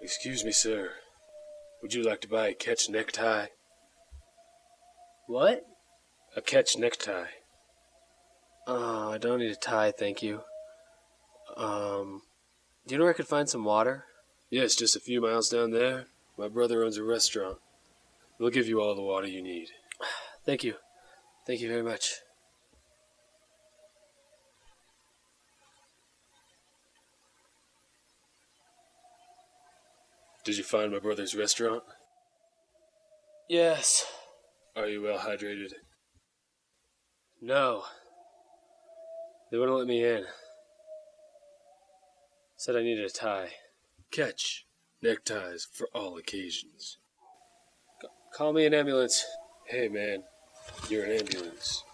Excuse me, sir. Would you like to buy a Ketch necktie? What? A Ketch necktie. Oh, I don't need a tie, thank you. Um, do you know where I could find some water? Yes, just a few miles down there. My brother owns a restaurant. We'll give you all the water you need. Thank you. Thank you very much. Did you find my brother's restaurant? Yes. Are you well hydrated? No. They wouldn't let me in. Said I needed a tie. Ketch neckties for all occasions. Call me an ambulance. Hey, man, you're an ambulance.